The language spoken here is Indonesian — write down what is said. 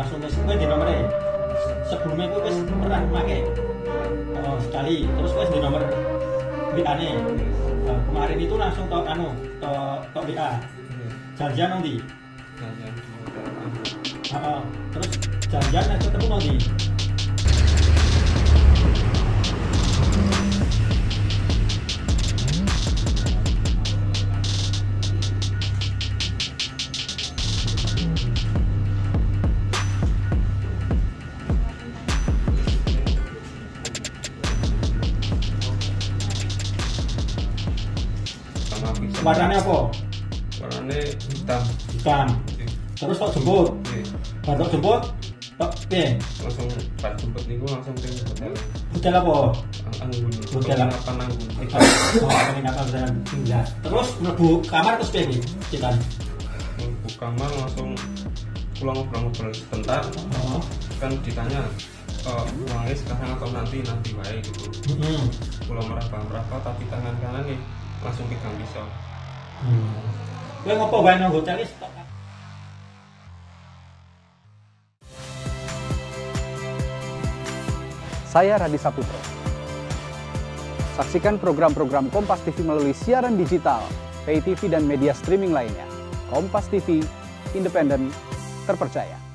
langsung wis gue kan di nomor ya? Sebelumnya gue wis pernah pakai oh, sekali. Terus wis di nomor WA ne nah, kemarin itu langsung tau anu ke ke WA iya. janjian nanti janjian. Terus janjian nanti ketemu nanti warnanya apa Warnanya hitam. hitam terus kok jemput Oke. baru jemput kok piye Langsung pas jemput niku langsung ke hotel. hotel apa Anggun. Hotel. Penginapan Anggun. oh penginapan dan tinggal terus mlebu kamar terus piye kita Mlebu kamar langsung pulang ngobrol-ngobrol sebentar. oh Kan ditanya eh, uangnya sekarang atau nanti nanti wae gitu. heeh Pulau meraba meraba tapi tangan kanan nih langsung pegang pisau. hmm. kowe ngopo wae nang hotel wis Saya Radi Saputro. Saksikan program-program Kompas TV melalui siaran digital, pay TV dan media streaming lainnya. Kompas TV, independen, terpercaya.